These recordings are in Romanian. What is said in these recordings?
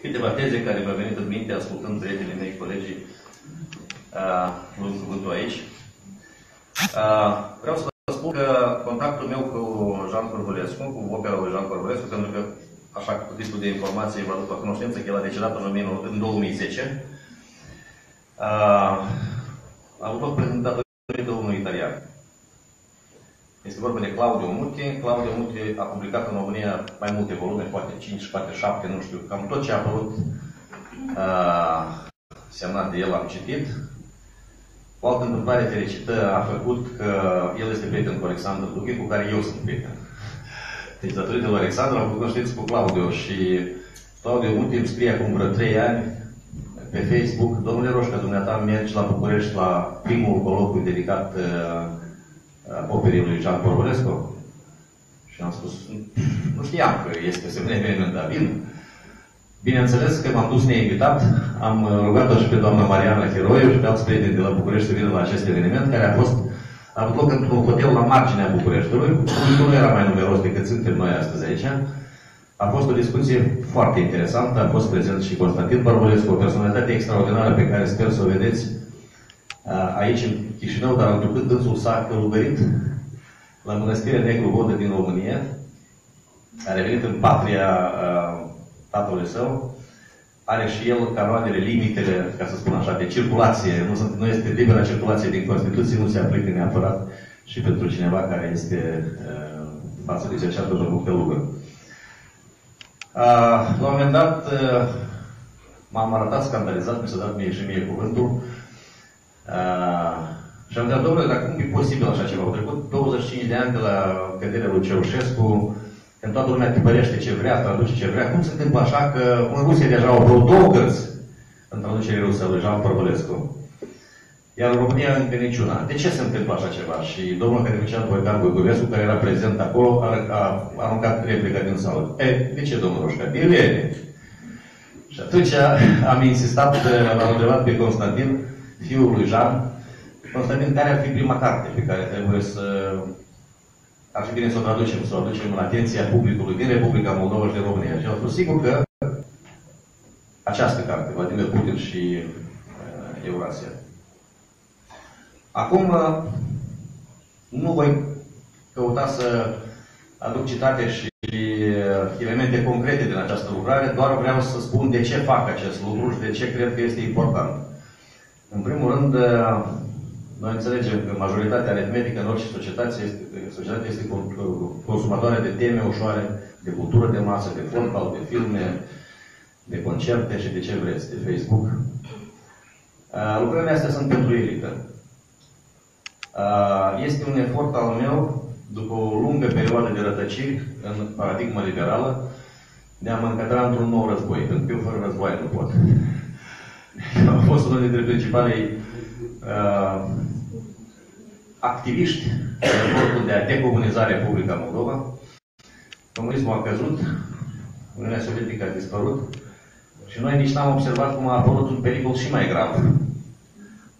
câteva teze care mi-au venit în minte ascultând prietenii mei, colegii, uh, luând cuvântul aici. Uh, vreau să vă spun că contactul meu cu Jean Corvulescu, cu opera lui Jean Corvulescu, pentru că, așa cu titlul de informație, vă aduc la cunoștință că el a decedat în 2010, uh, a avut loc prezentată de unui italian. Este vorba de Claudio Muti. Claudio Muti a publicat în România mai multe volume, poate 5, poate 7, nu știu. Cam tot ce a apărut uh, semnat de el am citit. O altă întâmplare fericită a făcut că el este prieten cu Alexandru Dughe, cu care eu sunt prieten. Deci, datorită lui Alexandru, am făcut cunoștință cu Claudio și Claudio Muti îmi scrie acum vreo 3 ani pe Facebook, domnule Roșca, dumneata mergi la București la primul colocviu dedicat uh, operii lui Jean Corvulescu. Și am spus, nu știam că este semne eveniment, dar vin. Bineînțeles că m-am dus neinvitat, am rugat-o și pe doamna Mariana Heroiu și pe alți prieteni de la București să vină la acest eveniment, care a fost a avut loc într-un hotel la marginea Bucureștiului. Publicul nu era mai numeros decât suntem noi astăzi aici. A fost o discuție foarte interesantă, a fost prezent și Constantin Barbulescu, o personalitate extraordinară pe care sper să o vedeți aici în Chișinău, dar întrucât dânsul s-a călugărit la Mănăstirea Negru Vodă din România, a revenit în patria tatălui său, are și el canoanele, limitele, ca să spun așa, de circulație. Nu, sunt, nu este libera circulație din Constituție, nu se aplică neapărat și pentru cineva care este uh, față de cerceatul de călugă. Uh, la un moment dat, uh, m-am arătat scandalizat, mi s-a dat mie și mie cuvântul, Uh, și am întrebat, domnule, dar cum e posibil așa ceva? Au trecut 25 de ani de la căderea lui Ceaușescu, când toată lumea tipărește ce vrea, traduce ce vrea. Cum se întâmplă așa că în Rusia deja au vreo două cărți în traducere rusă lui Jean Părvălescu? Iar în România încă niciuna. De ce se întâmplă așa ceva? Și domnul academician Voican Goigovescu, care era prezent acolo, a, a aruncat replica din sală. E, de ce, domnul Roșca? Bine. Și atunci am insistat, l-am întrebat pe Constantin, fiul lui Jean, Constantin, care ar fi prima carte pe care trebuie să ar fi bine să o traducem, să o aducem în atenția publicului din Republica Moldova și din România. Și am spus sigur că această carte, Vladimir Putin și uh, Eurasia. Acum, uh, nu voi căuta să aduc citate și uh, elemente concrete din această lucrare, doar vreau să spun de ce fac acest lucru și de ce cred că este important. În primul rând, uh, noi înțelegem că majoritatea aritmetică în orice societate este, societate este consumatoare de teme ușoare, de cultură de masă, de fotbal, de filme, de concerte și de ce vreți, de Facebook. Uh, lucrările astea sunt pentru elită. Uh, este un efort al meu, după o lungă perioadă de rătăciri în paradigma liberală, de a mă încadra într-un nou război, pentru că eu fără război nu pot. Am fost unul dintre principalii uh, activiști în efortul de a decomuniza Republica Moldova. Comunismul a căzut, Uniunea Sovietică a dispărut și noi nici n-am observat cum a apărut un pericol și mai grav.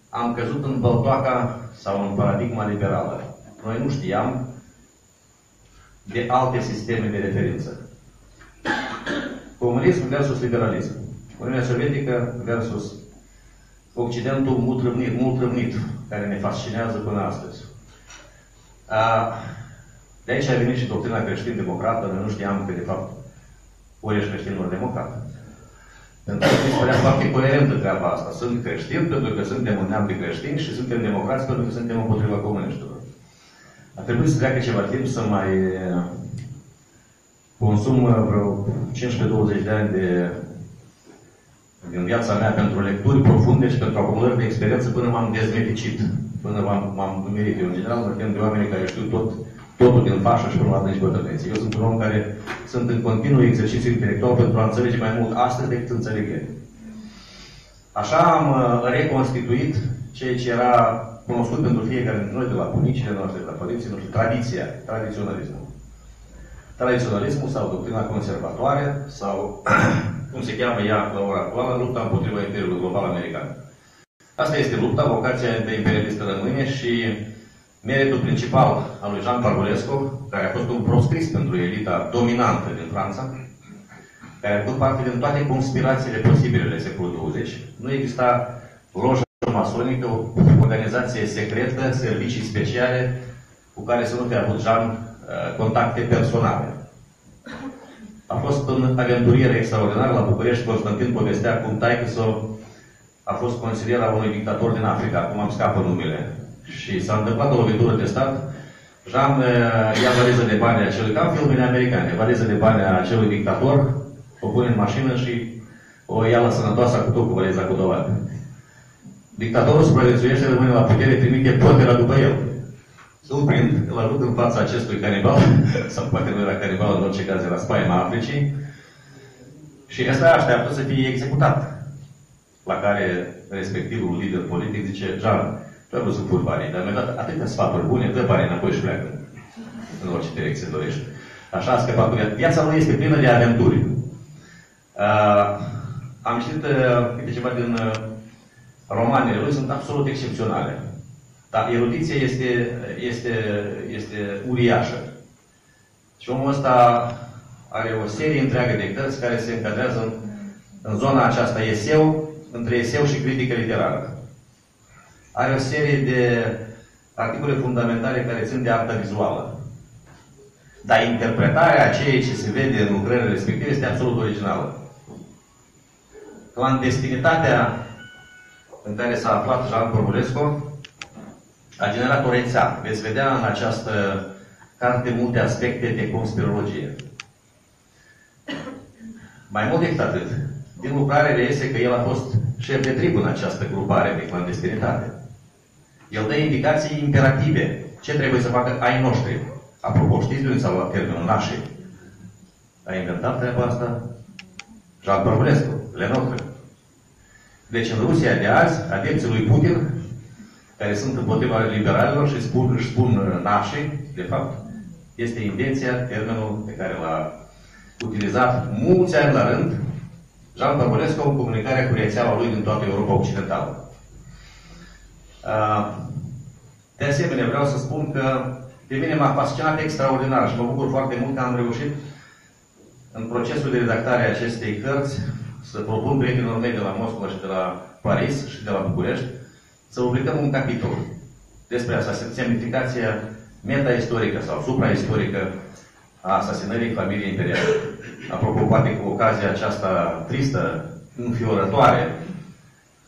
Am căzut în băltoaca sau în paradigma liberală. Noi nu știam de alte sisteme de referință. Comunism versus liberalism. Uniunea Sovietică versus Occidentul mult răvnit, mult răvnit, care ne fascinează până astăzi. De aici a venit și doctrina creștin-democrată, noi nu știam că, de fapt, ori ești creștin, ori democrat. Pentru că mi se părea foarte coerentă treaba asta. Sunt creștin pentru că suntem un neam de creștini și suntem democrați pentru că suntem împotriva comuniștilor. A trebuit să treacă ceva timp să mai consum vreo 15-20 de ani de din viața mea pentru lecturi profunde și pentru acumulări de experiență până m-am dezmeticit, până m-am, m-am numerit. Eu, în general, mă tem de oameni care știu tot, totul din fașă și până la adânci bătrânețe. Eu sunt un om care sunt în continuu exercițiu intelectual pentru a înțelege mai mult astăzi decât înțeleg ieri. Așa am uh, reconstituit ceea ce era cunoscut pentru fiecare dintre noi, de la bunicile noastre, de la părinții noștri, tradiția, tradiționalismul. Tradiționalismul sau doctrina conservatoare sau cum se cheamă ea la ora actuală, lupta împotriva Imperiului Global American. Asta este lupta, vocația de imperialistă rămâne și meritul principal al lui Jean Barbulescu, care a fost un proscris pentru elita dominantă din Franța, care a făcut parte din toate conspirațiile posibile de secolul 20. Nu exista lojă masonică, o organizație secretă, servicii speciale cu care să nu fi avut Jean uh, contacte personale. A fost un aventurier extraordinar la București. Constantin povestea cum taică să a fost consilier al unui dictator din Africa, acum am scapă numele. Și s-a întâmplat o lovitură de stat. Jean uh, ia valiză de bani a acelui, ca în filmele americane, valiză de bani a acelui dictator, o pune în mașină și o ia la sănătoasă cu tot cu valiza cu dovadă. Dictatorul supraviețuiește, rămâne la putere, trimite potera după el. Îl prind, îl aduc în fața acestui canibal, sau poate nu era canibal, în orice caz era spaima Africii, și ăsta așteaptă să fie executat. La care respectivul lider politic zice, Jean, tu ai vrut să furi banii, dar mi-a dat atâtea sfaturi bune, dă banii înapoi și pleacă. În orice direcție dorește. Așa a scăpat cu viața. Viața lui este plină de aventuri. Uh, am citit uh, câte ceva din uh, romanele lui, sunt absolut excepționale. Dar erudiția este, este, este uriașă. Și omul ăsta are o serie întreagă de cărți care se încadrează în, în zona aceasta eseu, între eseu și critică literară. Are o serie de articole fundamentale care țin de arta vizuală. Dar interpretarea a ceea ce se vede în lucrările respective este absolut originală. Clandestinitatea în care s-a aflat Jean Corbulescu a generat o rețea. Veți vedea în această carte multe aspecte de conspirologie. Mai mult decât atât, din lucrare reiese că el a fost șef de trib în această grupare de clandestinitate. El dă indicații imperative. Ce trebuie să facă ai noștri? Apropo, știți de unde s-a luat termenul nașii? A inventat treaba asta? Jean Părvulescu, Lenotre. Deci în Rusia de azi, adepții lui Putin care sunt împotriva liberalilor și spun, își spun uh, nașii, de fapt, este invenția, termenul pe care l-a utilizat mulți ani la rând Jean Bărbărescu în comunicarea cu rețeaua lui din toată Europa Occidentală. Uh, de asemenea, vreau să spun că pe mine m-a fascinat extraordinar și mă bucur foarte mult că am reușit în procesul de redactare a acestei cărți să propun prietenilor mei de la Moscova și de la Paris și de la București să publicăm un capitol despre semnificația meta-istorică sau supra-istorică a asasinării familiei imperiale. Apropo, poate cu ocazia aceasta tristă, înfiorătoare,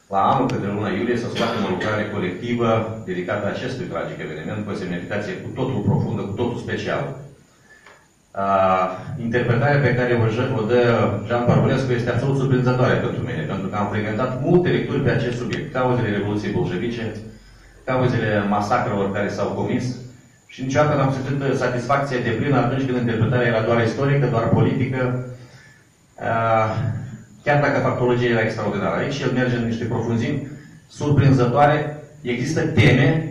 la anul către luna iulie să scoatem o lucrare colectivă dedicată acestui tragic eveniment cu o semnificație cu totul profundă, cu totul specială. Uh, interpretarea pe care o, dă Jean Barbulescu este absolut surprinzătoare pentru mine, pentru că am frecventat multe lecturi pe acest subiect. Cauzele Revoluției Bolșevice, cauzele masacrelor care s-au comis și niciodată n-am simțit satisfacția de plină atunci când interpretarea era doar istorică, doar politică, uh, chiar dacă factologia era extraordinară. Aici el merge în niște profunzimi surprinzătoare. Există teme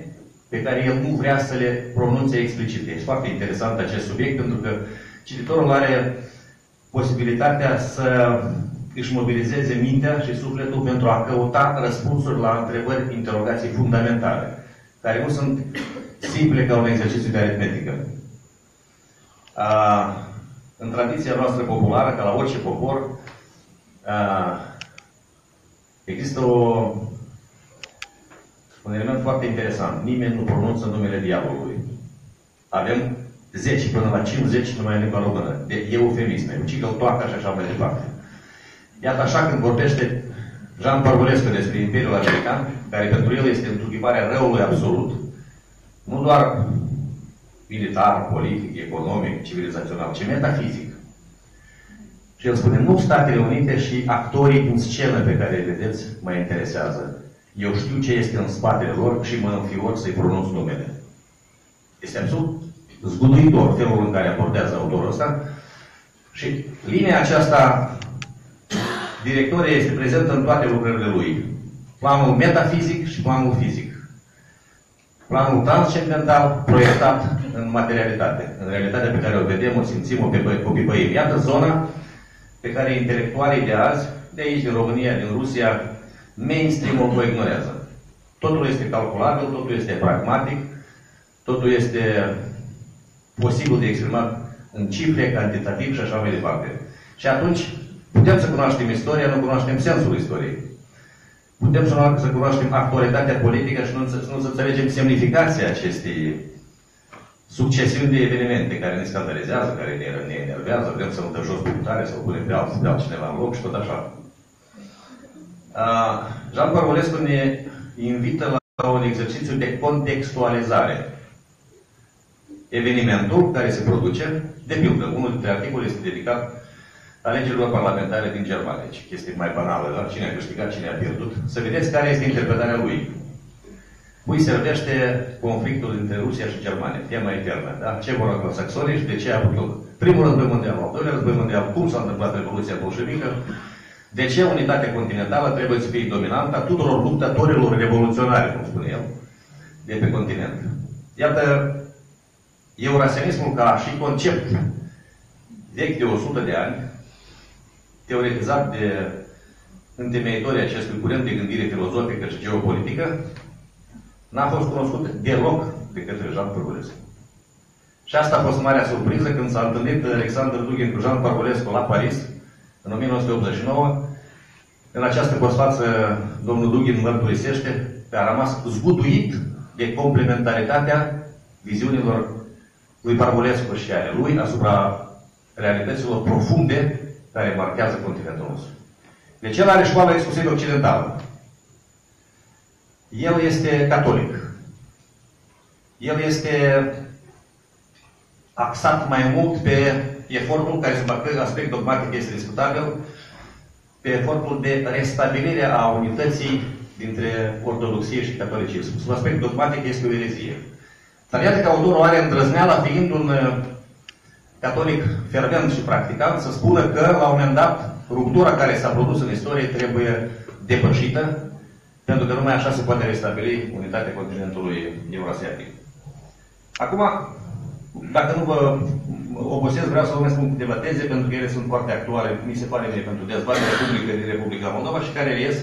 pe care el nu vrea să le pronunțe explicit. Este foarte interesant acest subiect, pentru că cititorul are posibilitatea să își mobilizeze mintea și sufletul pentru a căuta răspunsuri la întrebări, interogații fundamentale, care nu sunt simple ca un exercițiu de aritmetică. A, în tradiția noastră populară, ca la orice popor, a, există o un element foarte interesant. Nimeni nu pronunță numele diavolului. Avem 10 până la 50 numai în limba română. De eufemisme. Ucigă-l toată și așa mai departe. Iată așa când vorbește Jean Parvulescu despre Imperiul American, care pentru el este întruchiparea răului absolut, nu doar militar, politic, economic, civilizațional, ci metafizic. Și el spune, nu Statele Unite și actorii din scenă pe care îi vedeți mă interesează. Eu știu ce este în spatele lor și mă înfior să-i pronunț numele. Este absolut zguduitor felul în care abordează autorul ăsta. Și linia aceasta directorie este prezentă în toate lucrările lui. Planul metafizic și planul fizic. Planul transcendental proiectat în materialitate, în realitatea pe care o vedem, o simțim, o pipăim. Iată zona pe care intelectualii de azi, de aici, din România, din Rusia, mainstream-ul o ignorează. Totul este calculabil, totul este pragmatic, totul este posibil de exprimat în cifre, cantitativ și așa mai departe. Și atunci, Putem să cunoaștem istoria, nu cunoaștem sensul istoriei. Putem să, să cunoaștem actualitatea politică și nu, nu să înțelegem semnificația acestei succesiuni de evenimente care ne scandalizează, care ne, ne enervează, vrem să dăm jos pe să o punem pe, alt, pe altcineva în loc și tot așa. Uh, Jean Parvulescu ne invită la un exercițiu de contextualizare. Evenimentul care se produce, de pildă, unul dintre articole este dedicat alegerilor parlamentare din Germania. Deci, chestie mai banală, dar cine a câștigat, cine a pierdut. Să vedeți care este interpretarea lui. Cui servește conflictul dintre Rusia și Germania, tema eternă. Da? Ce vor anglosaxonii și de ce a avut loc primul război mondial, al doilea război mondial, cum s-a întâmplat Revoluția Bolșevică, de ce unitatea continentală trebuie să fie dominantă a tuturor luptătorilor revoluționari, cum spune el, de pe continent. Iată, eurasianismul ca și concept vechi de 100 de ani, teoretizat de întemeitorii acestui curent de gândire filozofică și geopolitică, n-a fost cunoscut deloc de către Jean Părgulescu. Și asta a fost marea surpriză când s-a întâlnit Alexander Dugin cu Jean Părgulescu la Paris, în 1989. În această posfață, domnul Dugin mărturisește că a rămas zguduit de complementaritatea viziunilor lui Părgulescu și ale lui asupra realităților profunde care marchează continentul nostru. Deci el are școala exclusiv occidentală. El este catolic. El este axat mai mult pe efortul care sub aspect dogmatic este discutabil, pe efortul de restabilire a unității dintre ortodoxie și catolicism. Sub aspect dogmatic este o erezie. Dar iată că autorul are îndrăzneala, fiind un uh, catolic fervent și practicant, să spună că, la un moment dat, ruptura care s-a produs în istorie trebuie depășită pentru că numai așa se poate restabili unitatea continentului euroasiatic. Acum, dacă nu vă obosesc, vreau să vă spun câteva teze, pentru că ele sunt foarte actuale, mi se pare mie, pentru dezbaterea publică din Republica Moldova și care ies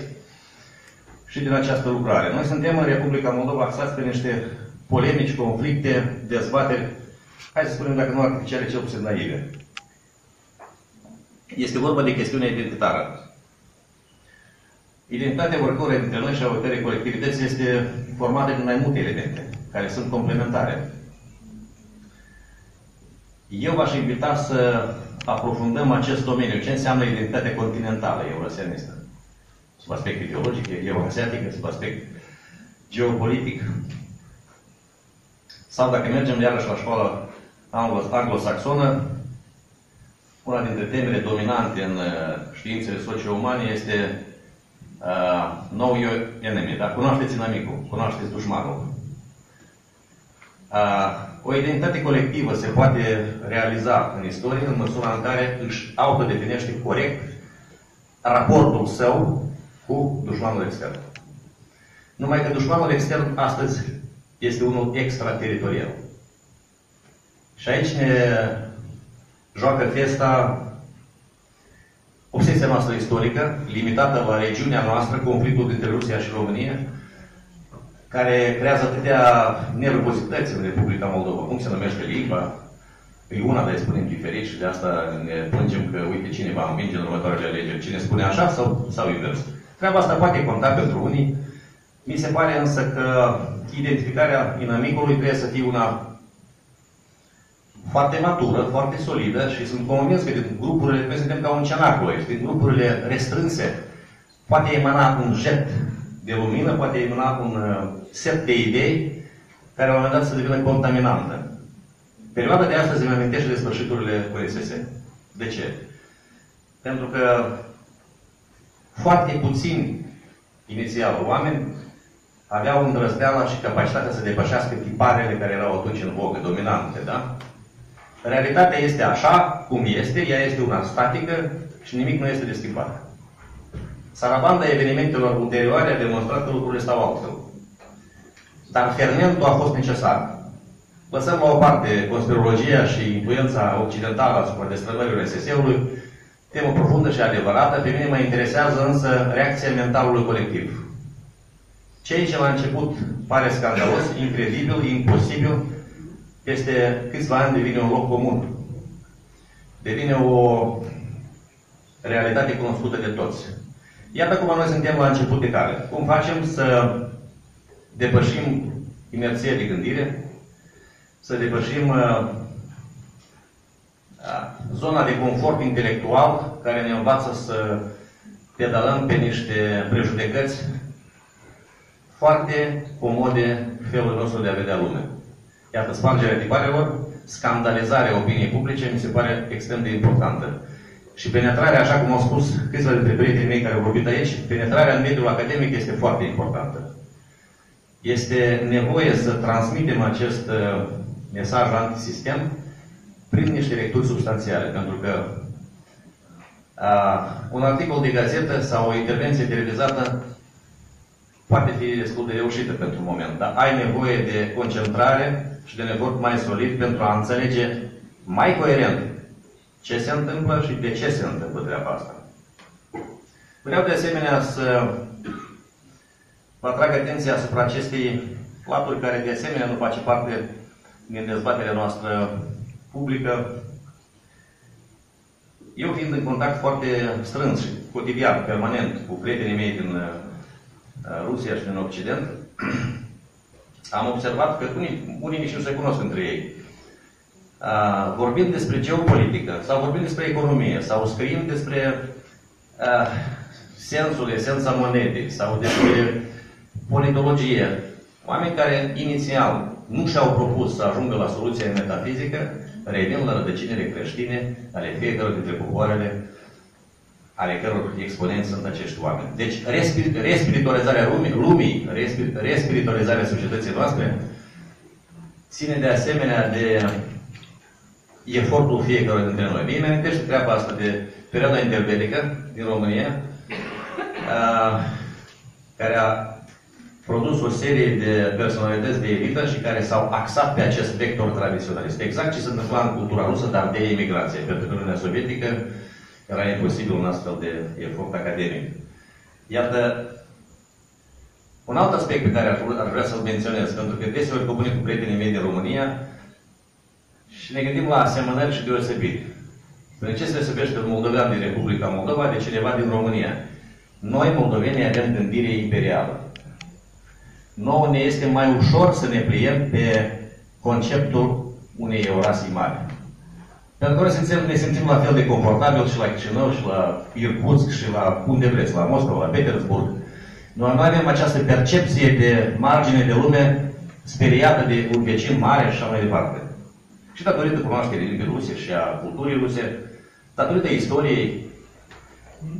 și din această lucrare. Noi suntem în Republica Moldova axați pe niște polemici, conflicte, dezbateri, hai să spunem, dacă nu artificiale, cel puțin naive. Este vorba de chestiunea identitară. Identitatea oricare dintre noi și a oricărei colectivități este formată din mai multe elemente, care sunt complementare. Eu v-aș invita să aprofundăm acest domeniu. Ce înseamnă identitatea continentală eurasianistă? Sub aspect ideologic, euroasiatică, sub aspect geopolitic. Sau dacă mergem iarăși la școala anglosaxonă, una dintre temele dominante în uh, științele socio-umane este uh, know your enemy, dar cunoașteți inamicul, cunoașteți dușmanul. Uh, o identitate colectivă se poate realiza în istorie în măsura în care își autodefinește corect raportul său cu dușmanul extern. Numai că dușmanul extern astăzi este unul extrateritorial. Și aici ne joacă festa obsesia noastră istorică, limitată la regiunea noastră, conflictul dintre Rusia și România, care creează atâtea nervozități în Republica Moldova. Cum se numește limba? E una, dar spunem diferit și de asta ne plângem că, uite, cine va învinge în următoarele alegeri. Cine spune așa sau, sau invers. Treaba asta poate conta pentru unii. Mi se pare însă că identificarea inamicului trebuie să fie una foarte matură, foarte solidă și sunt convins că din grupurile, noi suntem ca un cenacul aici, din grupurile restrânse, poate emana un jet de lumină, poate emana un uh, set de idei care la un moment dat să devină contaminantă. Perioada de astăzi îmi amintește de sfârșiturile USS. De ce? Pentru că foarte puțini inițial oameni aveau îndrăzneala și capacitatea să depășească tiparele care erau atunci în vogă, dominante, da? Realitatea este așa cum este, ea este una statică și nimic nu este de schimbat. Sarabanda evenimentelor ulterioare a demonstrat că lucrurile stau altfel. Dar fermentul a fost necesar. Lăsăm la o parte conspirologia și influența occidentală asupra destrămării RSS-ului, temă profundă și adevărată, pe mine mă interesează însă reacția mentalului colectiv. Ceea ce la început pare scandalos, incredibil, imposibil, peste câțiva ani devine un loc comun. Devine o realitate cunoscută de toți. Iată cum noi suntem la început de cale. Cum facem să depășim inerția de gândire, să depășim uh, zona de confort intelectual care ne învață să pedalăm pe niște prejudecăți foarte comode felul nostru de a vedea lumea. Iată, spargerea tiparelor, scandalizarea opiniei publice mi se pare extrem de importantă. Și penetrarea, așa cum au spus câțiva dintre prietenii mei care au vorbit aici, penetrarea în mediul academic este foarte importantă. Este nevoie să transmitem acest uh, mesaj antisistem prin niște lecturi substanțiale, pentru că uh, un articol de gazetă sau o intervenție televizată poate fi destul de reușită pentru moment, dar ai nevoie de concentrare și de un efort mai solid pentru a înțelege mai coerent ce se întâmplă și de ce se întâmplă treaba asta. Vreau de asemenea să vă atrag atenția asupra acestei laturi care de asemenea nu face parte din dezbaterea noastră publică. Eu fiind în contact foarte strâns și cotidian, permanent, cu prietenii mei din uh, Rusia și din Occident, am observat că unii, unii nici nu se cunosc între ei. Uh, vorbim despre geopolitică, sau vorbim despre economie, sau scriem despre uh, sensul, esența monedei, sau despre politologie. Oameni care inițial nu și-au propus să ajungă la soluția metafizică, revin la rădăcinile creștine ale fiecărui dintre popoarele ale căror exponenți sunt acești oameni. Deci, respiritualizarea lumii, lumii respiritualizarea societății noastre, ține de asemenea de efortul fiecare dintre noi. Mie mi-amintește treaba asta de perioada interbelică din România, care a produs o serie de personalități de elită și care s-au axat pe acest vector tradiționalist. Exact ce se întâmpla în cultura rusă, dar de imigrație. Pentru că Uniunea Sovietică era imposibil un astfel de efort academic. Iată, un alt aspect pe care ar vrea să-l menționez, pentru că deseori comunic cu prietenii mei din România și ne gândim la asemănări și deosebiri. Prin ce se deosebește un moldovean din Republica Moldova de cineva din România? Noi, moldovenii, avem gândire imperială nouă ne este mai ușor să ne pliem pe conceptul unei Eurasii mari. Pentru că noi simțim, ne simțim la fel de confortabil și la Chișinău, și la Irkutsk, și la unde vreți, la Moscova, la Petersburg. Noi nu avem această percepție de margine de lume speriată de un vecin mare și așa mai departe. Și datorită cunoașterii limbii ruse și a culturii ruse, datorită istoriei.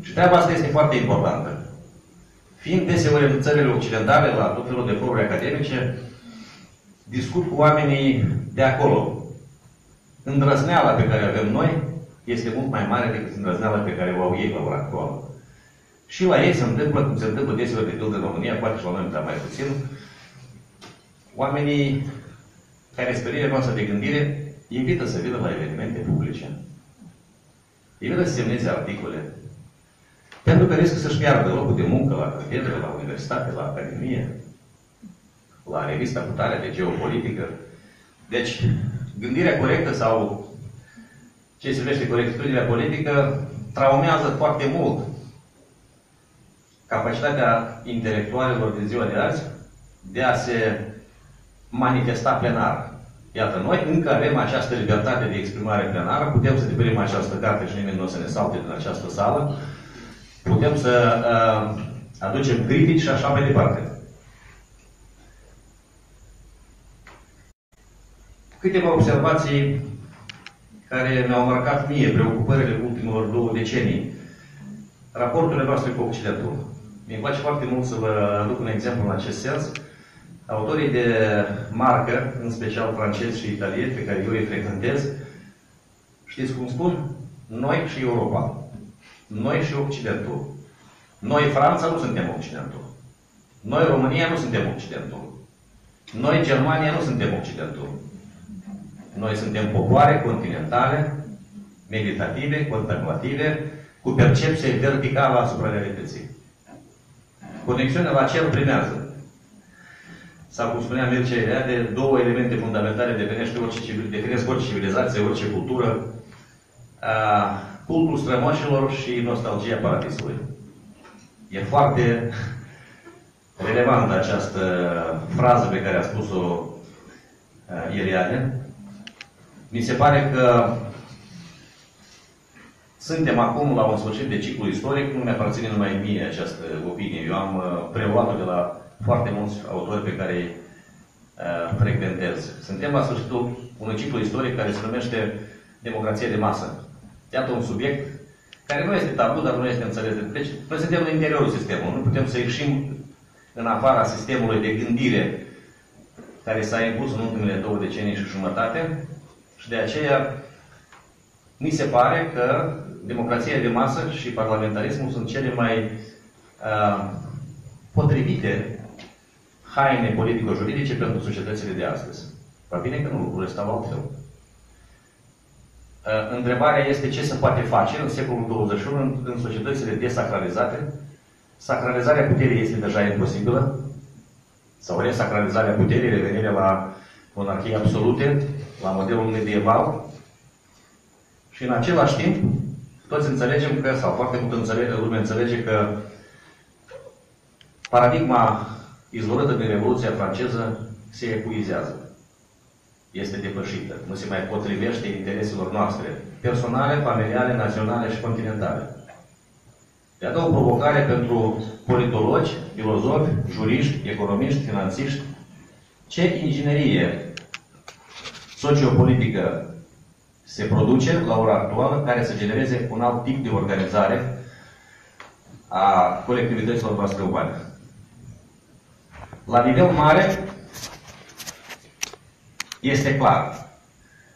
Și treaba asta este foarte importantă. Fiind deseori în țările occidentale, la tot felul de foruri academice, discut cu oamenii de acolo. Îndrăzneala pe care o avem noi este mult mai mare decât îndrăzneala pe care o au ei la ora actuală. Și la ei se întâmplă, cum se întâmplă deseori de pildă în România, poate și la noi dar mai puțin, oamenii care sperirea noastră de gândire invită să vină la evenimente publice. Invită să semneze articole, pentru că riscă să-și piardă locul de muncă la catedră, la universitate, la academie, la revista Putare de geopolitică. Deci, gândirea corectă sau ce se numește corectitudinea politică traumează foarte mult capacitatea intelectualelor de ziua de azi de a se manifesta plenar. Iată, noi încă avem această libertate de exprimare plenară, putem să depirim această carte și nimeni nu o să ne salte din această sală, putem să uh, aducem critici și așa mai departe. Câteva observații care mi-au marcat mie preocupările ultimilor două decenii. Raporturile noastre cu Occidentul. Mi-e place foarte mult să vă aduc un exemplu în acest sens. Autorii de marcă, în special francezi și italieni, pe care eu îi frecventez, știți cum spun? Noi și Europa. Noi și Occidentul. Noi, Franța, nu suntem Occidentul. Noi, România, nu suntem Occidentul. Noi, Germania, nu suntem Occidentul. Noi suntem popoare continentale, meditative, contemplative, cu percepție verticală asupra realității. Conexiunea la cer primează. Sau, cum spunea Mircea Eliade, două elemente fundamentale definesc orice, definesc orice civilizație, orice cultură. cultul strămoșilor și nostalgia paradisului. E foarte relevantă această frază pe care a spus-o uh, Iriade. Mi se pare că suntem acum la un sfârșit de ciclu istoric, nu mi-aparține numai mie această opinie. Eu am uh, preluat-o de la foarte mulți autori pe care îi uh, frecventez. Suntem la sfârșitul unui ciclu istoric care se numește democrație de masă. Iată un subiect care nu este tabu, dar nu este înțeles. Deci, noi suntem în interiorul sistemului. Nu putem să ieșim în afara sistemului de gândire care s-a impus în ultimele două decenii și jumătate și de aceea mi se pare că democrația de masă și parlamentarismul sunt cele mai uh, potrivite haine politico-juridice pentru societățile de astăzi. Va bine că nu lucrurile stau altfel. Uh, întrebarea este ce se poate face în secolul 21 în, în societățile desacralizate. Sacralizarea puterii este deja imposibilă, sau resacralizarea puterii, revenirea la monarhie absolute, la modelul medieval. Și în același timp, toți înțelegem că, sau foarte mult înțelege, lumea înțelege că paradigma izvorâtă din Revoluția franceză se epuizează este depășită. Nu se mai potrivește intereselor noastre personale, familiale, naționale și continentale. Iată o provocare pentru politologi, filozofi, juriști, economiști, finanțiști. Ce inginerie sociopolitică se produce la ora actuală care să genereze un alt tip de organizare a colectivităților noastre umane. La nivel mare, este clar.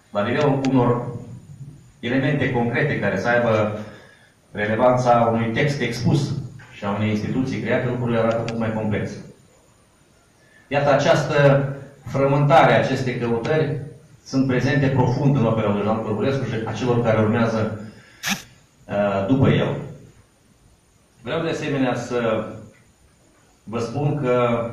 La nivelul unor elemente concrete care să aibă relevanța unui text expus și a unei instituții create, lucrurile arată mult mai complexe. Iată, această frământare, aceste căutări sunt prezente profund în opera lui Jean Corvulescu și a celor care urmează uh, după el. Vreau de asemenea să vă spun că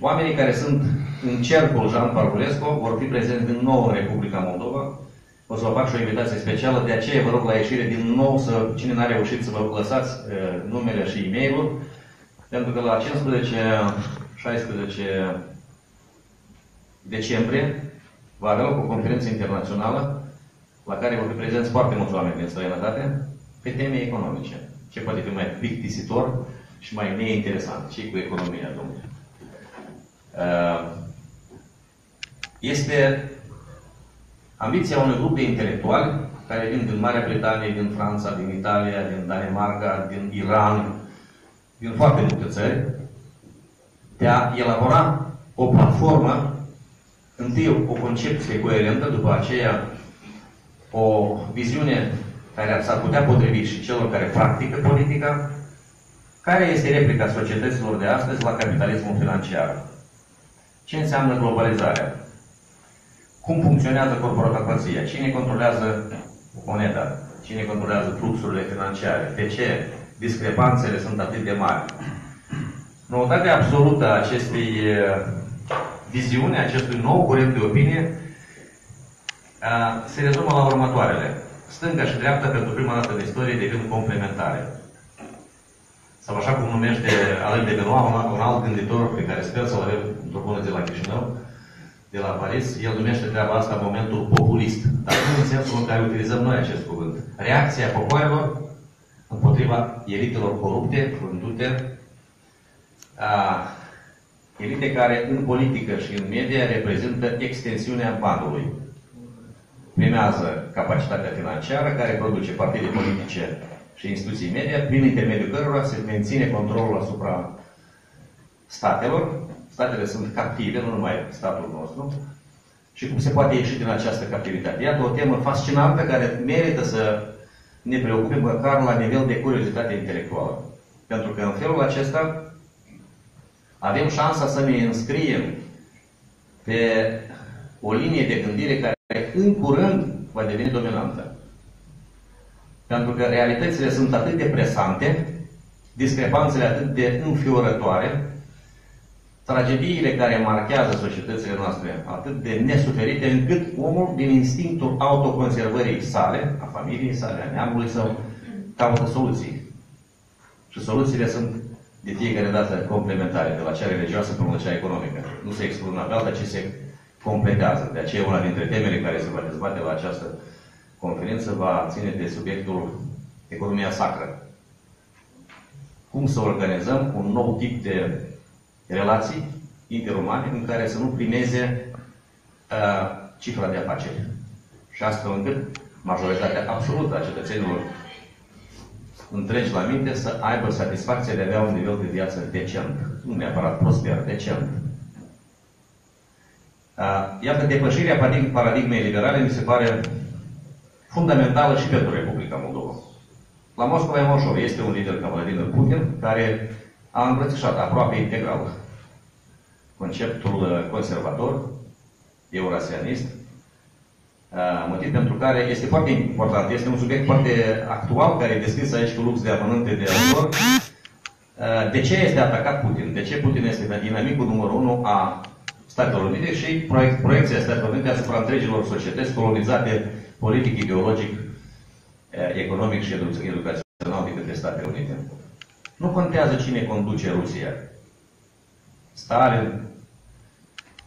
oamenii care sunt în cercul Jean Parvulescu vor fi prezenți din nou în Republica Moldova. O să vă fac și o invitație specială, de aceea vă rog la ieșire din nou să, cine n-a reușit să vă lăsați uh, numele și e mail pentru că la 15-16 decembrie va avea o conferință internațională la care vor fi prezenți foarte mulți oameni din străinătate pe teme economice. Ce poate fi mai plictisitor și mai neinteresant? ce cu economia, domnule? Uh, este ambiția unui grup de intelectuali care vin din Marea Britanie, din Franța, din Italia, din Danemarca, din Iran, din foarte multe țări, de a elabora o platformă, întâi o concepție coerentă, după aceea o viziune care s-ar putea potrivi și celor care practică politica, care este replica societăților de astăzi la capitalismul financiar. Ce înseamnă globalizarea? Cum funcționează corporatocrația? Cine controlează moneda? Cine controlează fluxurile financiare? De ce discrepanțele sunt atât de mari? Noutatea absolută a acestei viziuni, acestui nou curent de opinie, se rezumă la următoarele. Stânga și dreapta, pentru prima dată în istorie, devin complementare. Sau așa cum numește Alain de Benoit, un alt gânditor pe care sper să-l avem într-o bună zi la Chișinău, de la Paris, el numește treaba asta momentul populist. Dar nu în sensul în care utilizăm noi acest cuvânt. Reacția popoarelor împotriva elitelor corupte, vândute, a, elite care în politică și în media reprezintă extensiunea banului. Primează capacitatea financiară care produce partide politice și instituții media, prin intermediul cărora se menține controlul asupra statelor, statele sunt captive, nu numai statul nostru, și cum se poate ieși din această captivitate. Iată o temă fascinantă care merită să ne preocupe măcar la nivel de curiozitate intelectuală. Pentru că în felul acesta avem șansa să ne înscriem pe o linie de gândire care în curând va deveni dominantă. Pentru că realitățile sunt atât de presante, discrepanțele atât de înfiorătoare, tragediile care marchează societățile noastre atât de nesuferite încât omul, din instinctul autoconservării sale, a familiei sale, a neamului său, caută soluții. Și soluțiile sunt de fiecare dată complementare, de la cea religioasă până la cea economică. Nu se exclud una pe alta, ci se completează. De aceea una dintre temele care se va dezbate la această conferință va ține de subiectul economia sacră. Cum să organizăm un nou tip de relații interumane în care să nu primeze uh, cifra de afaceri. Și astfel încât majoritatea absolută a cetățenilor întregi la minte să aibă satisfacția de a avea un nivel de viață decent. Nu neapărat prosper, decent. Uh, iată, depășirea paradigmei liberale mi se pare fundamentală și pentru Republica Moldova. La Moscova e ușor. Este un lider ca Vladimir Putin care a îmbrățișat aproape integral conceptul uh, conservator, eurasianist, uh, motiv pentru care este foarte important, este un subiect foarte actual, care e descris aici cu lux de amănânte de autor. Uh, de ce este atacat Putin? De ce Putin este dinamicul numărul 1 a Statelor Unite și proiect, proiecția Statelor Unite asupra întregilor societăți colonizate politic, ideologic, economic și educațional de către Statele Unite. Nu contează cine conduce Rusia. Stalin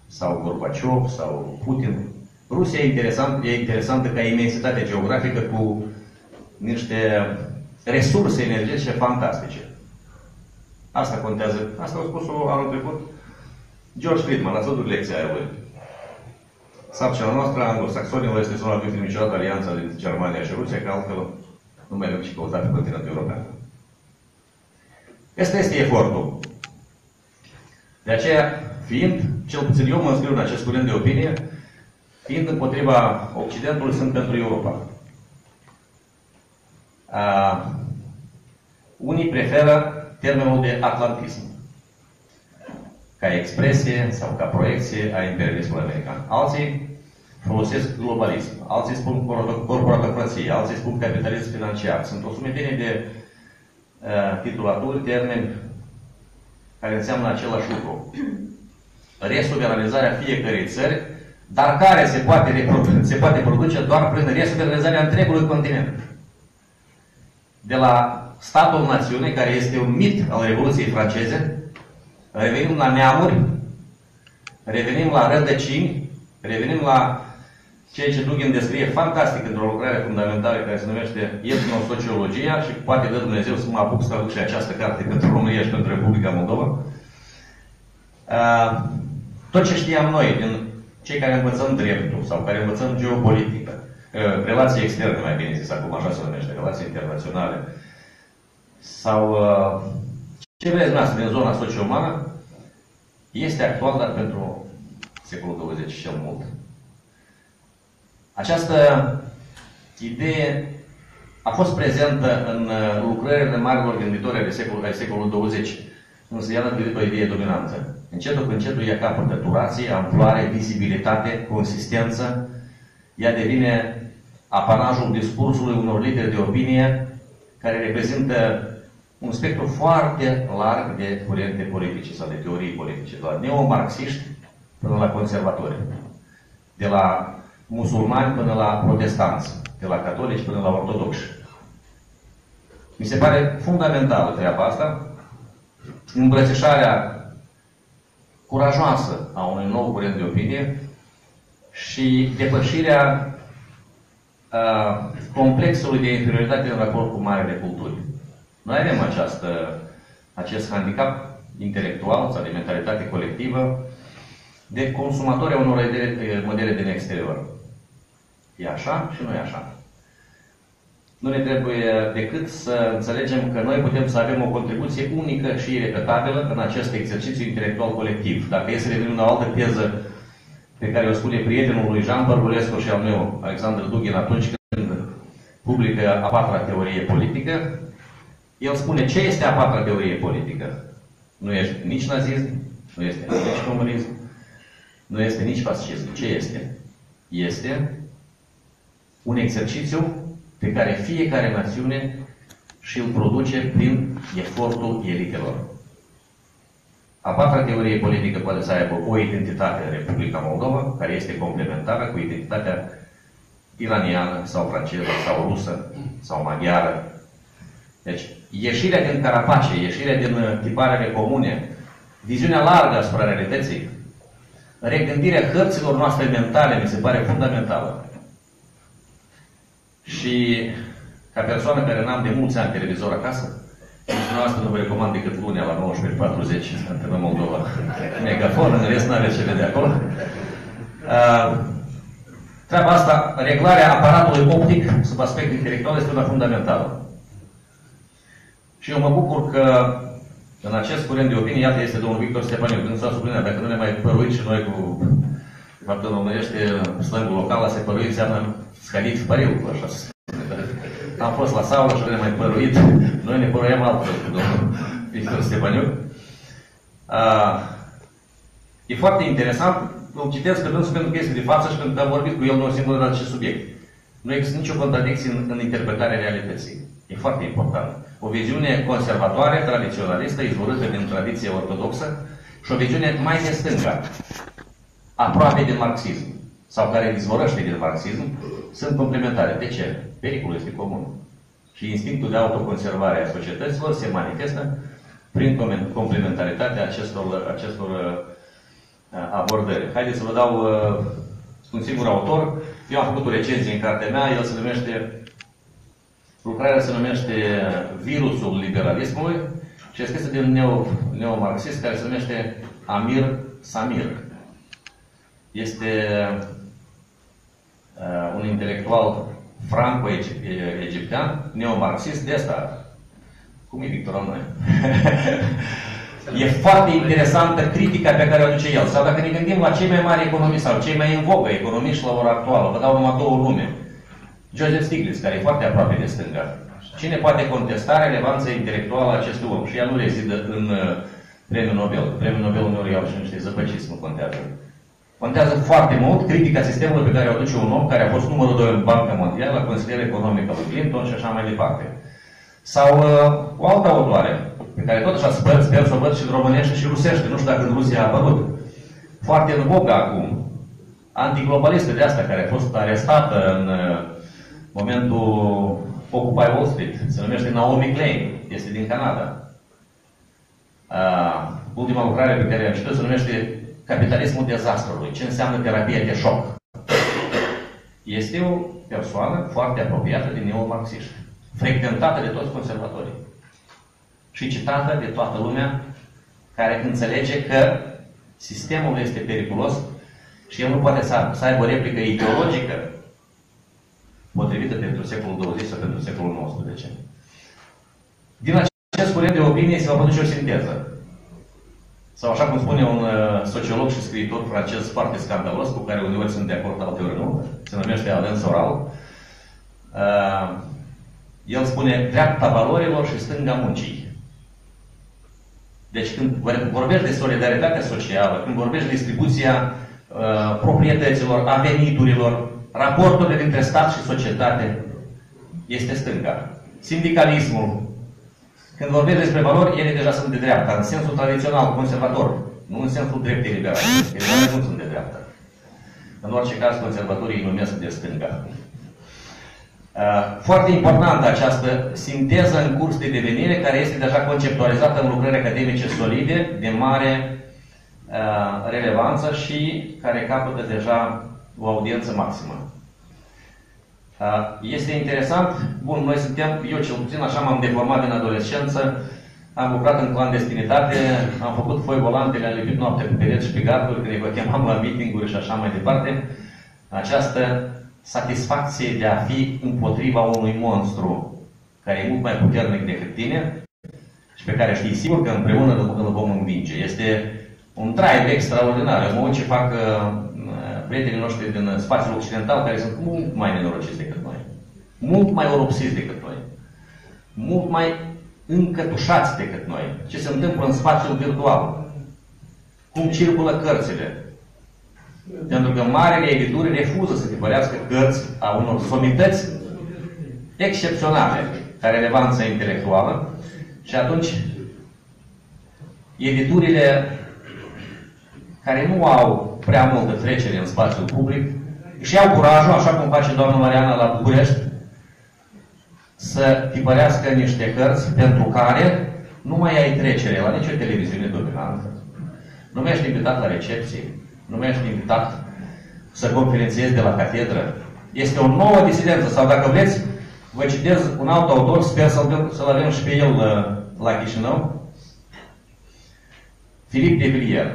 sau Gorbaciov sau Putin. Rusia e, interesant, e interesantă ca imensitate geografică cu niște resurse energetice fantastice. Asta contează. Asta a spus-o anul trecut George Friedman, ați văzut lecția aia lui. Sarcina noastră, anglosaxonilor, este să nu avem niciodată alianța dintre Germania și Rusia, că altfel nu mai avem și căutat pe continentul european. Asta este efortul. De aceea, fiind, cel puțin eu mă înscriu în acest curent de opinie, fiind împotriva Occidentului, sunt pentru Europa. Uh, unii preferă termenul de atlantism ca expresie sau ca proiecție a imperialismului american. Alții folosesc globalism, alții spun corporatocrație, alții spun capitalism financiar. Sunt o sumedenie de uh, titulaturi, termeni care înseamnă același lucru. Resuveranizarea fiecărei țări, dar care se poate, se poate produce doar prin resuveranizarea întregului continent. De la statul națiune, care este un mit al Revoluției franceze, revenim la neamuri, revenim la rădăcini, revenim la ceea ce Dugin descrie fantastic într-o lucrare fundamentală care se numește Etnosociologia și poate dă Dumnezeu să mă apuc să aduc și această carte pentru România și pentru Republica Moldova. Tot ce știam noi, din cei care învățăm dreptul sau care învățăm geopolitică, relații externe, mai bine zis, acum așa se numește, relații internaționale, sau ce vreți noastră din zona socio-umană, este actual, dar pentru secolul 20 cel mult. Această idee a fost prezentă în uh, lucrările marilor gânditori ale secolului, ale secolului 20, însă ea a devenit o idee dominantă. Încetul cu încetul ea capătă durație, amploare, vizibilitate, consistență, ea devine apanajul discursului unor lideri de opinie care reprezintă un spectru foarte larg de curente politice sau de teorii politice, de la neomarxiști până la conservatori, de la musulmani până la protestanți, de la catolici până la ortodoxi. Mi se pare fundamentală treaba asta, îmbrățișarea curajoasă a unui nou curent de opinie și depășirea uh, complexului de inferioritate în raport cu marele culturi. Noi avem această, acest handicap intelectual sau de mentalitate colectivă de consumatori a unor modele din exterior. E așa și nu e așa. Nu ne trebuie decât să înțelegem că noi putem să avem o contribuție unică și irepetabilă în acest exercițiu intelectual colectiv. Dacă e să revenim la o altă teză pe care o spune prietenul lui Jean Bărbulescu și al meu, Alexandru Dughin, atunci când publică a patra teorie politică, el spune ce este a patra teorie politică. Nu este nici nazism, nu este nici comunism, nu este nici fascism. Ce este? Este un exercițiu pe care fiecare națiune și îl produce prin efortul elitelor. A patra teorie politică poate să aibă o identitate în Republica Moldova, care este complementară cu identitatea iraniană sau franceză sau rusă sau maghiară. Deci, ieșirea din carapace, ieșirea din uh, tiparele comune, viziunea largă asupra realității, regândirea hărților noastre mentale mi se pare fundamentală. Și ca persoană care n-am de mulți ani televizor acasă, nici dumneavoastră nu vă recomand decât lunea la 19.40 în Moldova. Megafon, în rest n-aveți ce vede acolo. Uh, treaba asta, reglarea aparatului optic sub aspect intelectual este una fundamentală. Și eu mă bucur că în acest curent de opinie, iată, este domnul Victor Stepaniu, când s-a subliniat, dacă nu ne mai păruit și noi cu, de fapt, în românește, slangul local, a se părui înseamnă scălit pariu, așa am fost la saună și ne mai păruit. Noi ne păruiam altfel cu domnul Victor Stepaniu. Uh, e foarte interesant. Îl citesc pe dânsul pentru că este de față și pentru că am vorbit cu el nu o singură dată acest subiect. Nu există nicio contradicție în, în interpretarea realității. E foarte important. O viziune conservatoare, tradiționalistă, izvorâtă din tradiție ortodoxă și o viziune mai de stânga, aproape de marxism, sau care izvorăște din marxism, sunt complementare. De ce? Pericolul este comun. Și instinctul de autoconservare a societăților se manifestă prin complementaritatea acestor, acestor uh, abordări. Haideți să vă dau uh, un singur autor. Eu am făcut o recenzie în cartea mea, el se numește, lucrarea se numește Virusul liberalismului și este scrisă de un neo, neomarxist care se numește Amir Samir. Este uh, un intelectual franco-egiptean, neomarxist de asta. Cum e Victor al noi? e foarte interesantă critica pe care o aduce el. Sau dacă ne gândim la cei mai mari economiști sau cei mai în vogă economiști la ora actuală, vă dau numai două lume. Joseph Stiglitz, care e foarte aproape de stânga. Cine poate contesta relevanța intelectuală a acestui om? Și ea nu rezidă în uh, premiul Nobel. Premiul Nobel uneori iau și niște zăpăciți, nu contează. Contează foarte mult critica sistemului pe care o aduce un om care a fost numărul 2 în Banca Mondială, consilier economic al lui Clinton și așa mai departe. Sau uh, o altă autoare, pe care tot așa sper, sper să o văd și în românește și rusește, nu știu dacă în Rusia a apărut. Foarte în vogă acum, antiglobalistă de asta, care a fost arestată în uh, momentul Occupy Wall Street, se numește Naomi Klein, este din Canada. Uh, ultima lucrare pe care am citit se numește capitalismul dezastrului. Ce înseamnă terapia de șoc? Este o persoană foarte apropiată de neomarxiști, frecventată de toți conservatorii și citată de toată lumea care înțelege că sistemul este periculos și el nu poate să, să aibă o replică ideologică potrivită pentru secolul 20 sau pentru secolul XIX. Din acest curent de opinie se va produce o sinteză. Sau așa cum spune un uh, sociolog și scriitor francez foarte scandalos, cu care uneori sunt de acord, alteori nu, se numește Alain Soral, uh, el spune dreapta valorilor și stânga muncii. Deci când vorbești de solidaritatea socială, când vorbești de distribuția uh, proprietăților, a veniturilor, raporturile dintre stat și societate, este stânga. Sindicalismul, când vorbesc despre valori, ele deja sunt de dreapta, în sensul tradițional, conservator, nu în sensul drept liberal. Liberale nu sunt de dreapta. În orice caz, conservatorii îi numesc de stânga. Uh, foarte importantă această sinteză în curs de devenire, care este deja conceptualizată în lucrări academice solide, de mare uh, relevanță și care capătă deja o audiență maximă. Este interesant, bun, noi suntem, eu cel puțin așa m-am deformat în adolescență, am lucrat în clandestinitate, am făcut foi volante, le-am lipit noapte pe pereți și pe garduri, când vă chemam la meeting-uri și așa mai departe. Această satisfacție de a fi împotriva unui monstru care e mult mai puternic decât tine și pe care știi sigur că împreună îl vom învinge. Este un drive extraordinar. Eu mă uit ce fac uh, prietenii noștri din spațiul occidental, care sunt mult mai nenorociți decât noi, mult mai oropsiți decât noi, mult mai încătușați decât noi. Ce se întâmplă în spațiul virtual, cum circulă cărțile. Pentru că marele edituri refuză să tipărească cărți a unor somități excepționale ca relevanță intelectuală și atunci editurile care nu au prea multă trecere în spațiul public, și au curajul, așa cum face doamna Mariana la București, să tipărească niște cărți pentru care nu mai ai trecere la nicio televiziune dominantă. Nu mai ești invitat la recepție, nu mai ești invitat să conferențiezi de la catedră. Este o nouă disidență. Sau dacă vreți, vă citez un alt autor, sper să-l să avem și pe el la, la Chișinău. Filip de Villiers.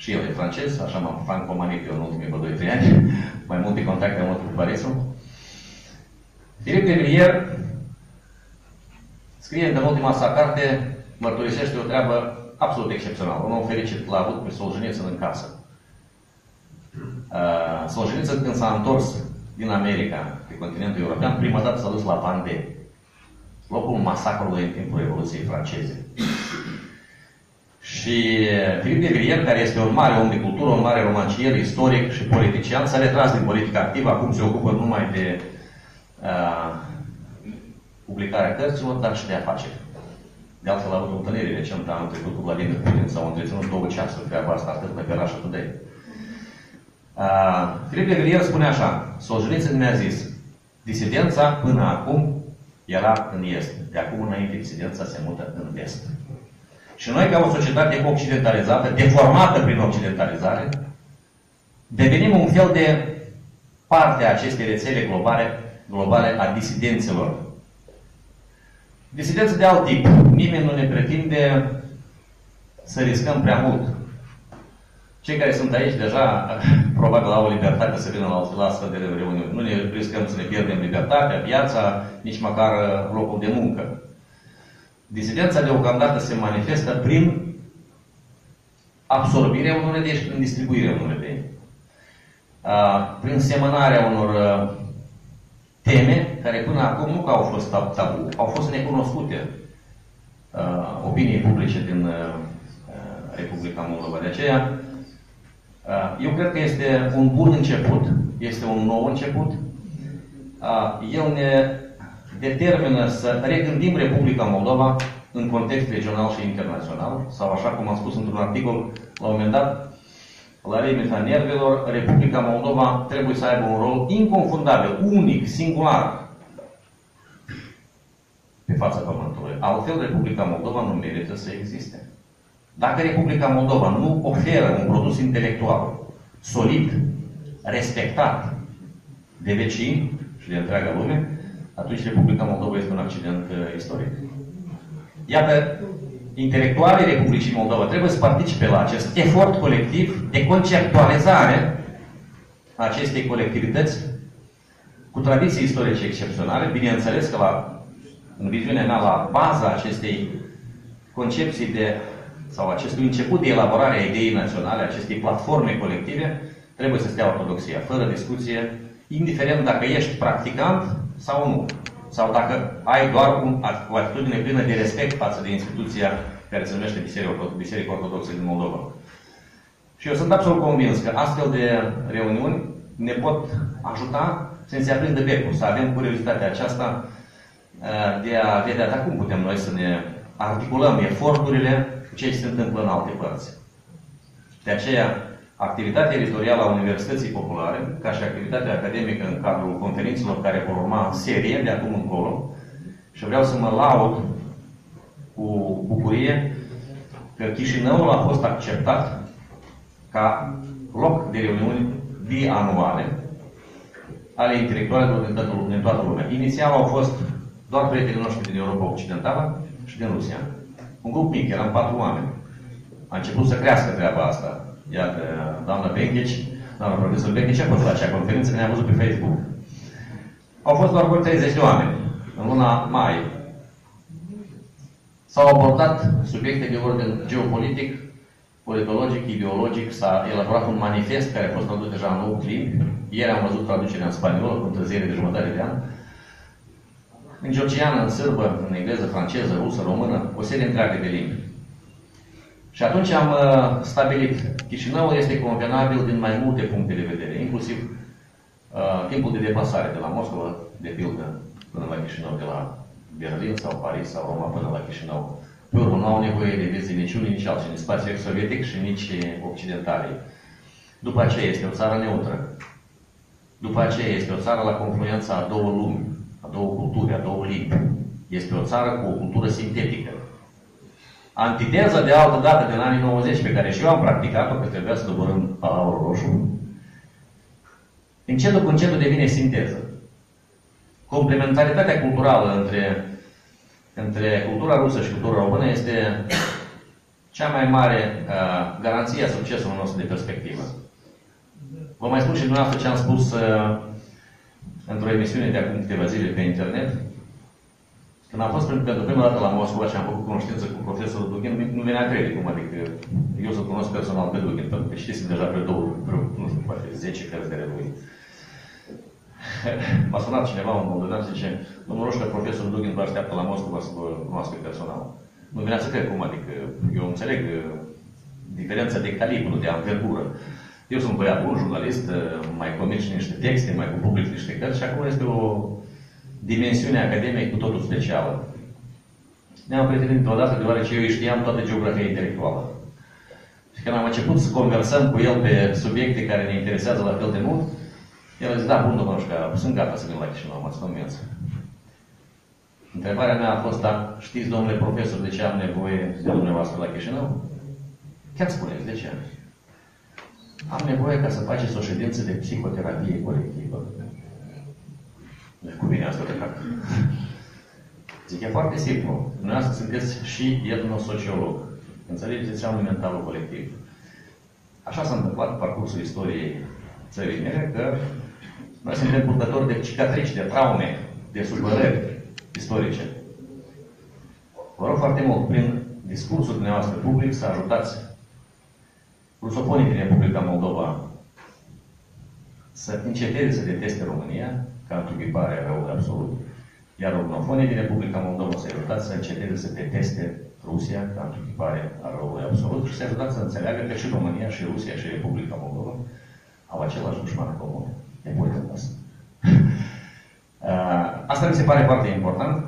Și el e francez, așa m-am francomanit eu în ultimii 2-3 ani. Mai multe contacte am avut cu Parisul. Filip de Villiers scrie în ultima sa carte, mărturisește o treabă absolut excepțională. Un om fericit l-a avut pe Solzhenitsyn în casă. Uh, Solzhenitsyn când s-a întors din America, pe continentul european, prima dată s-a dus la Vendée, locul masacrului în timpul Revoluției franceze. Și Filip de Villiers, care este un mare om de cultură, un mare romancier, istoric și politician, s-a retras din politică activă, acum se ocupă numai de uh, publicarea cărților, dar și de afaceri. De altfel, a avut o întâlnire recent anul trecut cu Vladimir Putin, s-au întreținut două ceasuri treaba asta, atât pe Russia Today. Uh, Filip de Villiers spune așa, Solzhenitsyn mi-a zis, disidența până acum era în est, de acum înainte disidența se mută în vest. Și noi, ca o societate occidentalizată, deformată prin occidentalizare, devenim un fel de parte a acestei rețele globale, globale a disidenților. Disidență de alt tip. Nimeni nu ne pretinde să riscăm prea mult. Cei care sunt aici deja, probabil au libertate să vină la, la astfel de reuniuni. Nu ne riscăm să ne pierdem libertatea, viața, nici măcar locul de muncă. Disidența deocamdată se manifestă prin absorbirea unor idei și prin distribuirea unor idei. Prin semănarea unor teme care până acum nu că au fost tabu, au fost necunoscute opiniei publice din Republica Moldova. De aceea, eu cred că este un bun început, este un nou început. El ne determină să regândim Republica Moldova în context regional și internațional, sau așa cum am spus într-un articol, la un moment dat, la limita nervilor, Republica Moldova trebuie să aibă un rol inconfundabil, unic, singular, pe fața Pământului. Altfel, Republica Moldova nu merită să existe. Dacă Republica Moldova nu oferă un produs intelectual solid, respectat de vecini și de întreaga lume, atunci Republica Moldova este un accident uh, istoric. Iată, intelectualii Republicii Moldova trebuie să participe la acest efort colectiv de conceptualizare a acestei colectivități cu tradiții istorice excepționale. Bineînțeles că la, în viziunea mea, la baza acestei concepții de, sau acestui început de elaborare a ideii naționale, acestei platforme colective, trebuie să stea ortodoxia, fără discuție, indiferent dacă ești practicant sau nu. Sau dacă ai doar un, o atitudine plină de respect față de instituția care se numește Biserica Ortodoxă din Moldova. Și eu sunt absolut convins că astfel de reuniuni ne pot ajuta să ne se aprindă becul, să avem curiozitatea aceasta uh, de a vedea dar cum putem noi să ne articulăm eforturile cu ce se întâmplă în alte părți. De aceea, Activitatea editorială a Universității Populare, ca și activitatea academică în cadrul conferințelor care vor urma în serie de acum încolo, și vreau să mă laud cu bucurie că Chișinăul a fost acceptat ca loc de reuniuni bianuale ale intelectualelor din toată, din toată lumea. Inițial au fost doar prietenii noștri din Europa Occidentală și din Rusia. Un grup mic, eram patru oameni. A început să crească treaba asta Iată, doamna Benchici, doamna profesor Benchici a fost la acea conferință, ne-a văzut pe Facebook. Au fost doar vreo 30 de oameni, în luna mai. S-au abordat subiecte de ordin geopolitic, politologic, ideologic, s-a elaborat un manifest care a fost tradus deja în 8 limbi. Ieri am văzut traducerea în spaniolă, cu întârziere de jumătate de an. În georgiană, în sârbă, în engleză, franceză, rusă, română, o serie întreagă de limbi. Și atunci am uh, stabilit, Chișinăul este convenabil din mai multe puncte de vedere, inclusiv uh, timpul de deplasare de la Moscova, de pildă, până la Chișinău, de la Berlin sau Paris sau Roma până la Chișinău, pe urmă nu au nevoie de vize nici unii, nici alții, nici spațiu sovietic și nici occidentale. După aceea este o țară neutră. După aceea este o țară la confluența a două lumi, a două culturi, a două limbi. Este o țară cu o cultură sintetică. Antiteza de altă dată din anii 90, pe care și eu am practicat-o, că trebuia să doborâm Palaurul Roșu, încetul cu încetul devine sinteză. Complementaritatea culturală între, între cultura rusă și cultura română este cea mai mare uh, garanție a succesului nostru de perspectivă. Vă mai spun și dumneavoastră ce am spus uh, într-o emisiune de acum câteva zile pe internet. Când am fost pentru prima dată la Moscova și am făcut cunoștință cu profesorul Dugin, nu venea crede cum, adică eu să cunosc personal pe Dugin, pentru că știți deja pe două, pe, nu știu, poate 10 cărți de reluit. M-a sunat cineva un moment zice, domnul Roșca, profesorul Dugin vă așteaptă la Moscova să vă cunoască personal. Nu venea să cred cum, adică eu înțeleg uh, diferența de calibru, de anvergură. Eu sunt băiat bun, jurnalist, uh, mai comic și niște texte, mai cu public niște cărți și acum este o dimensiune academică cu totul specială. Ne-am prietenit odată deoarece eu știam toată geografia intelectuală. Și când am început să conversăm cu el pe subiecte care ne interesează la fel de mult, el a zis, da, bun, domnul Șca, sunt gata să vin la Chișinău, m-ați convins. Întrebarea mea a fost, da, știți, domnule profesor, de ce am nevoie de dumneavoastră la Chișinău? Chiar spuneți, de ce? Am nevoie ca să faceți o ședință de psihoterapie colectivă. Deci vine asta de cap. Zic, e foarte simplu. Dumneavoastră sunteți și etnosociolog. Înțelegeți ce înseamnă mentalul colectiv. Așa s-a întâmplat parcursul istoriei țării mele, că noi suntem purtători de cicatrici, de traume, de supărări istorice. Vă rog foarte mult, prin discursul dumneavoastră public, să ajutați rusofonii din Republica Moldova să înceteze să deteste România, ca întruchipare rău absolut, iar românofonii din Republica Moldova să ajutați să înceteze să deteste Rusia, ca întruchipare a răului absolut, și să ajutați să înțeleagă că și România, și Rusia, și Republica Moldova au același dușman comun. E mult în asta. Asta mi se pare foarte important,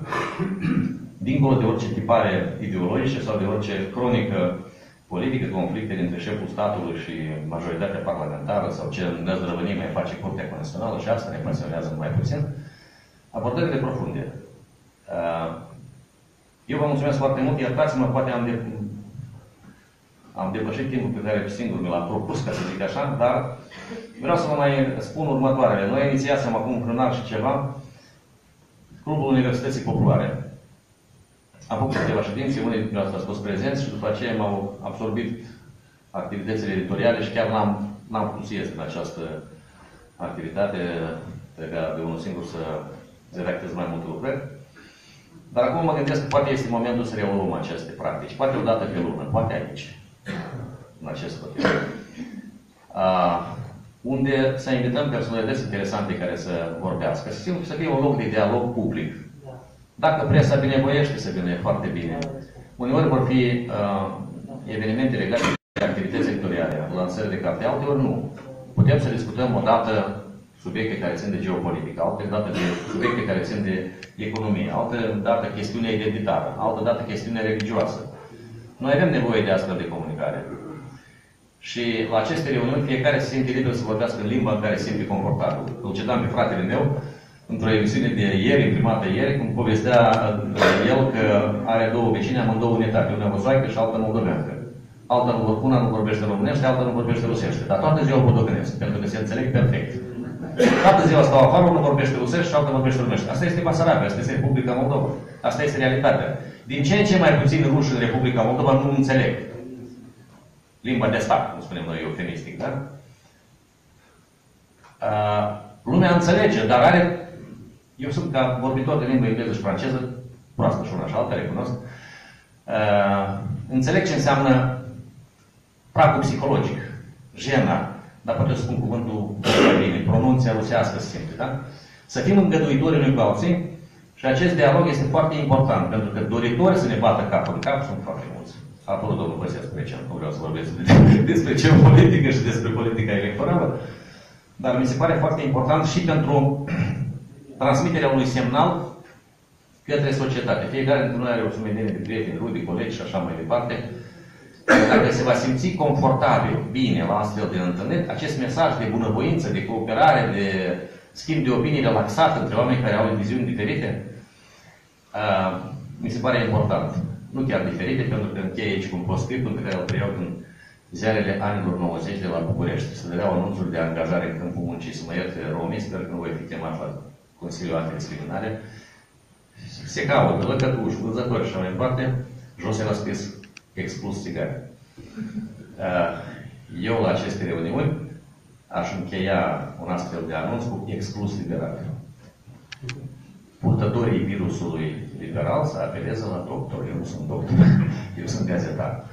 dincolo de orice tipare ideologice sau de orice cronică politică, conflicte dintre șeful statului și majoritatea parlamentară sau ce năzdrăvănii mai face Curtea Constituțională și asta ne pasionează mai puțin, abordările profunde. Eu vă mulțumesc foarte mult, iertați-mă, poate am, de... am depășit timpul pe care singur mi l-am propus, ca să zic așa, dar vreau să vă mai spun următoarele. Noi inițiasem acum un an și ceva Clubul Universității Populare. Am făcut câteva ședințe, unii dintre noastre au fost prezenți și după aceea m-au absorbit activitățile editoriale și chiar n-am, n-am putut să ies în această activitate. Trebuia de unul singur să redactez mai multe lucrări. Dar acum mă gândesc că poate este momentul să reluăm aceste practici. Poate o dată pe lună, poate aici, în acest hotel. Unde să invităm personalități interesante care să vorbească. Să, să fie un loc de dialog public. Dacă presa binevoiește să vină, foarte bine. Uneori vor fi uh, evenimente legate de activități sectoriale, lansări de carte, alteori nu. Putem să discutăm o dată subiecte care țin de geopolitică, altă dată de subiecte care țin de economie, altă dată chestiune identitară, altă dată chestiune religioasă. Noi avem nevoie de astfel de comunicare. Și la aceste reuniuni fiecare se simte liber să vorbească în limba în care se simte confortabil. Îl citam pe fratele meu într-o emisiune de ieri, imprimată ieri, cum povestea uh, el că are două vecine, amândouă unitate, una mozoaică și alta moldoveancă. Alta nu, una nu vorbește românește, alta nu vorbește rusește, dar toată ziua podocănesc, pentru că se înțeleg perfect. Toată ziua stau afară, unul vorbește rusește și alta vorbește românește. Asta este Basarabia, asta este Republica Moldova. Asta este realitatea. Din ce în ce mai puțin ruși în Republica Moldova nu înțeleg. Limba de stat, cum spunem noi eufemistic, da? Uh, lumea înțelege, dar are eu sunt ca vorbitor de limba engleză și franceză, proastă și una și alta, recunosc. Uh, înțeleg ce înseamnă pragul psihologic, jena, dar poate să spun cuvântul bine, pronunția rusească simte, da? Să fim îngăduitori unui cu alții și acest dialog este foarte important, pentru că doritori să ne bată capul în cap sunt foarte mulți. A apărut domnul Băsescu aici, nu vreau să vorbesc despre ce politică și despre politica electorală, dar mi se pare foarte important și pentru transmiterea unui semnal către societate. Fiecare dintre noi are o sumedenie de prieteni, rude, colegi și așa mai departe. Dacă se va simți confortabil, bine, la astfel de întâlniri, acest mesaj de bunăvoință, de cooperare, de schimb de opinii relaxat între oameni care au viziuni diferite, uh, mi se pare important. Nu chiar diferite, pentru că încheie aici cu un postscriptum pe care îl preiau din ziarele anilor 90 de la București. Se dădeau anunțuri de angajare în câmpul muncii. Să mă ierte romii, sper că nu voi fi chemat la Consiliul Antidiscriminare. Se caută lăcătuși, vânzători și așa mai departe. Jos era scris exclus țigare. Uh, eu la aceste reuniuni aș încheia un astfel de anunț cu exclus liberal. Purtătorii virusului liberal să apeleze la doctor. Eu nu sunt doctor, eu sunt gazetar.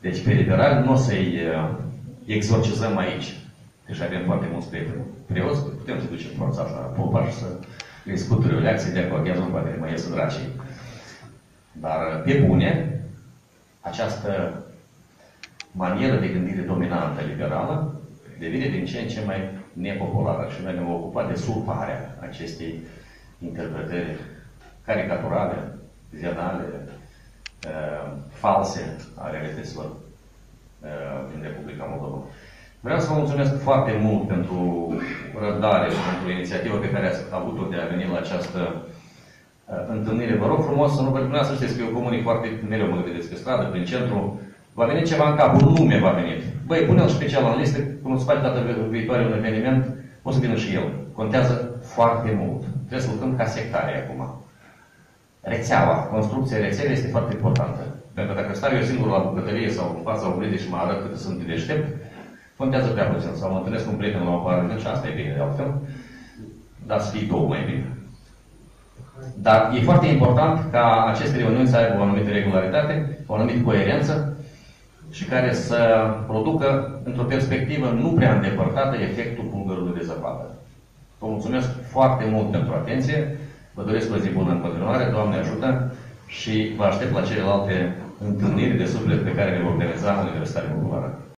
Deci pe liberal nu o să-i uh, exorcizăm aici. Deci avem foarte mulți prieteni preoți, putem să ducem forța asta la popaș și să îi scuturi o reacție de acordază, poate mai ies dracii. Dar pe bune, această manieră de gândire dominantă liberală devine din ce în ce mai nepopulară și noi ne vom ocupa de surparea acestei interpretări caricaturale, zionale, uh, false a realităților uh, din Republica Moldova. Vreau să vă mulțumesc foarte mult pentru răbdare și pentru inițiativa pe care ați avut-o de a veni la această uh, întâlnire. Vă rog frumos să nu vă să știți că eu comunic foarte mereu, mă vedeți pe stradă, prin centru, va veni ceva în cap, un nume va veni. Băi, pune-l special în listă, cum se face data viitoare un eveniment, o să vină și el. Contează foarte mult. Trebuie să lucrăm ca sectare acum. Rețeaua, construcția rețelei este foarte importantă. Pentru că dacă stau eu singur la bucătărie sau în fața oglinzii și mă arăt cât sunt de deștept, contează prea puțin. Sau mă întâlnesc cu un prieten la o pară și asta e bine de altfel, dar să fie două mai bine. Dar e foarte important ca aceste reuniuni să aibă o anumită regularitate, o anumită coerență și care să producă, într-o perspectivă nu prea îndepărtată, efectul bulgărului de zăpadă. Vă mulțumesc foarte mult pentru atenție, vă doresc o zi bună în continuare, Doamne ajută și vă aștept la celelalte întâlniri de suflet pe care le vom organiza în Universitatea Populară.